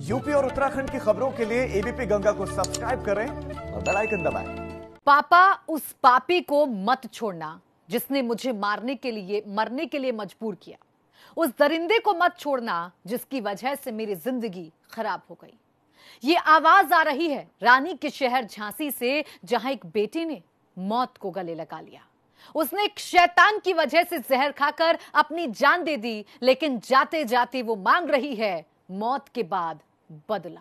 UP और उत्तराखंड की खबरों के लिए एबीपी गंगा को सब्सक्राइब करें और बेल आइकन दबाएँ। पापा, उस पापी को मत छोड़ना, जिसने मुझे मारने के लिए, मरने के लिए मजबूर किया। उस दरिंदे को मत छोड़ना, जिसकी वजह से मेरी ज़िंदगी खराब हो गई। ये आवाज़ आ रही है रानी के शहर झांसी से, जहाँ एक बेटी ने मौत को गले लगा लिया। उसने एक शैतान की वजह से जहर खाकर अपनी जान दे दी, लेकिन जाते जाते वो मांग रही है, मौत के बाद बदला।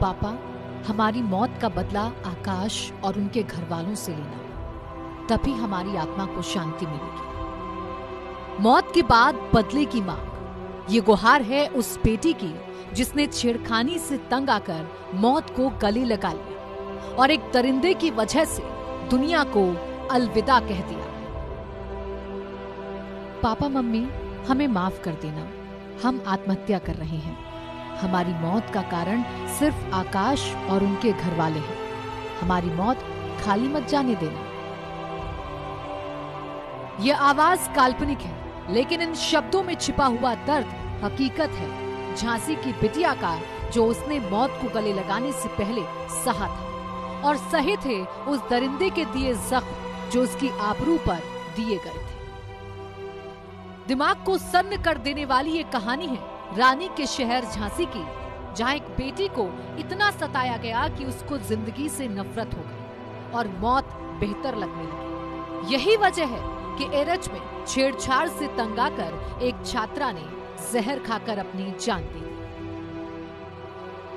पापा, हमारी मौत का बदला आकाश और उनके घर वालों से लेना। तभी हमारी आत्मा को शांति मिलेगी। मौत के बाद बदले की मांग। ये गुहार है उस बेटी की जिसने छेड़खानी से तंग आकर मौत को गले लगा लिया और एक दरिंदे की वजह से दुनिया को अलविदा कह दिया। पापा, मम्मी, हमें माफ़ कर देना। हम आत्महत्या कर रहे हैं। हमारी मौत का कारण सिर्फ़ आकाश और उनके घर वाले हैं। हमारी मौत खाली मत जाने देना। यह आवाज़ काल्पनिक है, लेकिन इन शब्दों में छिपा हुआ दर्द हकीकत है। झांसी की बिटिया का, जो उसने मौत को गले लगाने से पहले सहा था। और सहे थे उस दरिंदे के दिए जख्म, जो उसकी आबरू पर दिए गए थे। दिमाग को सन्न कर देने वाली ये कहानी है रानी के शहर झांसी की, जहाँ एक बेटी को इतना सताया गया कि उसको ज़िंदगी से नफरत हो गई और मौत बेहतर लगने लगी। यही वजह है कि एरच में छेड़छाड़ से तंग आकर एक छात्रा ने जहर खाकर अपनी जान दी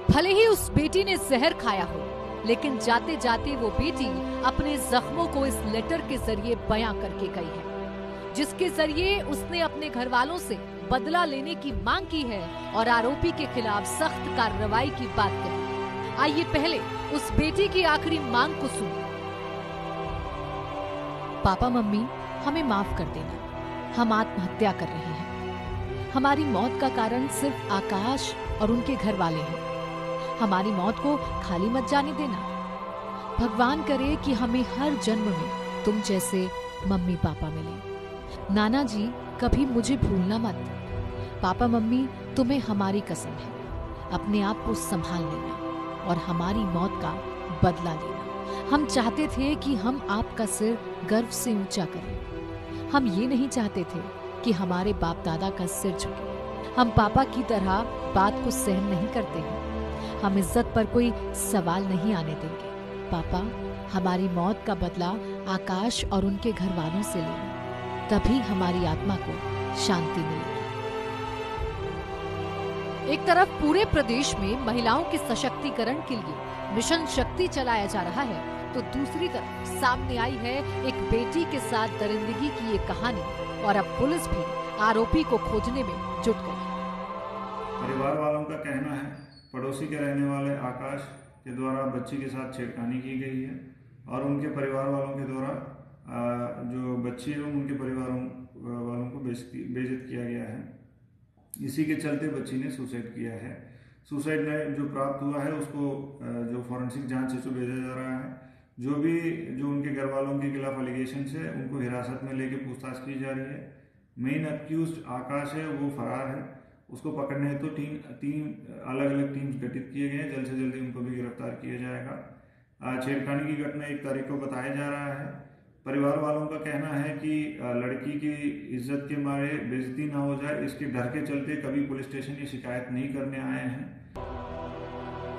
भले ही उस बेटी ने जहर खाया हो, लेकिन जाते जाते वो बेटी अपने जख्मों को इस लेटर के ज़रिए बयां करके गई है, जिसके ज़रिए उसने अपने घर वालों से बदला लेने की मांग की है और आरोपी के खिलाफ सख्त कार्रवाई की बात कही। आइए पहले उस बेटी की आखिरी मांग को सुन। पापा, मम्मी, हमें माफ़ कर देना। हम आत्महत्या कर रहे हैं। हमारी मौत का कारण सिर्फ़ आकाश और उनके घर वाले हैं। हमारी मौत को खाली मत जाने देना। भगवान करे कि हमें हर जन्म में तुम जैसे मम्मी पापा मिले। नाना जी, कभी मुझे भूलना मत। पापा मम्मी, तुम्हें हमारी कसम है। अपने आप को संभाल लेना और हमारी मौत का बदला लेना। हम चाहते थे कि हम आपका सिर गर्व से ऊँचा करें। हम ये नहीं चाहते थे कि हमारे बाप दादा का सिर झुके। हम पापा की तरह बात को सहन नहीं करते हैं। हम इज़्ज़त पर कोई सवाल नहीं आने देंगे। पापा, हमारी मौत का बदला आकाश और उनके घर वालों से लेना। तभी हमारी आत्मा को शांति मिलेगी। एक तरफ़ पूरे प्रदेश में महिलाओं के सशक्तिकरण के लिए मिशन शक्ति चलाया जा रहा है तो दूसरी तरफ़ सामने आई है एक बेटी के साथ दरिंदगी की ये कहानी, और अब पुलिस भी आरोपी को खोजने में जुट गई। परिवार वालों का कहना है, पड़ोसी के रहने वाले आकाश के द्वारा बच्ची के साथ छेड़खानी की गई है, और उनके परिवार वालों के द्वारा जो बच्ची एवं उनके परिवारों वालों को बेइज्जत किया गया है। इसी के चलते बच्ची ने सुसाइड किया है। सुसाइड में जो प्राप्त हुआ है, उसको जो फॉरेंसिक जाँच है भेजा जा रहा है। जो भी, जो उनके घर वालों के खिलाफ एलिगेशन है, उनको हिरासत में लेके पूछताछ की जा रही है। मेन अक्यूज आकाश है, वो फरार है। उसको पकड़ने हेतु तो टीम तीन अलग अलग टीम्स गठित किए गए हैं। जल्द से जल्द उनको भी गिरफ़्तार किया जाएगा। छेड़खानी की घटना एक तारीख को बताया जा रहा है। परिवार वालों का कहना है कि लड़की की इज़्ज़त के मारे बेजती ना हो जाए। इसके डर के चलते कभी पुलिस स्टेशन की शिकायत नहीं करने आए हैं।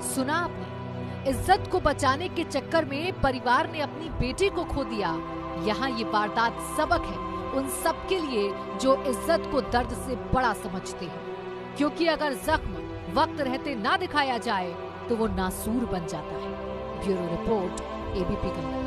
सुना आपने? इज़्ज़त को बचाने के चक्कर में परिवार ने अपनी बेटी को खो दिया। यहाँ ये वारदात सबक है। उन सब के लिए जो इज़्ज़त को दर्द से बड़ा समझते हैं। क्योंकि अगर जख्म वक्त रहते ना दिखाया जाए तो वो नासूर बन जाता है। Bureau report ABP Ganga